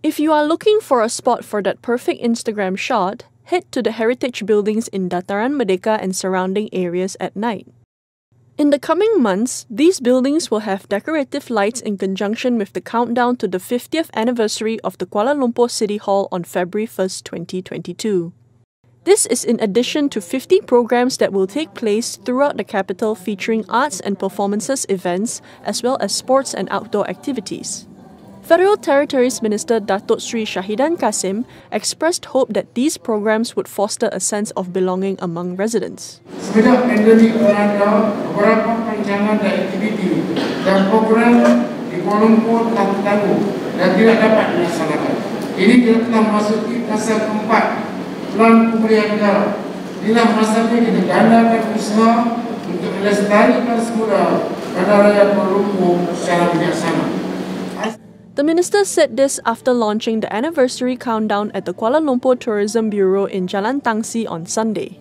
If you are looking for a spot for that perfect Instagram shot, head to the heritage buildings in Dataran Merdeka and surrounding areas at night. In the coming months, these buildings will have decorative lights in conjunction with the countdown to the 50th anniversary of the Kuala Lumpur City Hall on February 1, 2022. This is in addition to 50 programs that will take place throughout the capital featuring arts and performances events as well as sports and outdoor activities. Federal Territories Minister Datuk Sri Shahidan Kassim expressed hope that these programs would foster a sense of belonging among residents. Semenjak pandemik melanda, beberapa perancangan dan aktiviti dan program di Kuala Lumpur telah tertangguh dan tidak dapat dilaksanakan. Ini kita telah memasuki fasa keempat Pelan Pemulihan Negara. Inilah masanya kita gandakan usaha untuk melestarikan semula bandar Kuala Lumpur secara bijaksana. The minister said this after launching the anniversary countdown at the Kuala Lumpur Tourism Bureau in Jalan Tangsi on Sunday.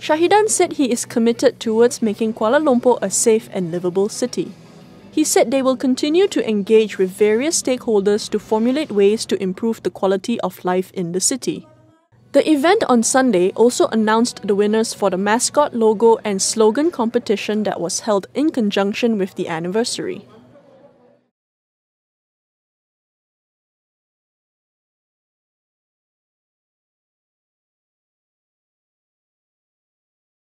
Shahidan said he is committed towards making Kuala Lumpur a safe and livable city. He said they will continue to engage with various stakeholders to formulate ways to improve the quality of life in the city. The event on Sunday also announced the winners for the mascot logo and slogan competition that was held in conjunction with the anniversary.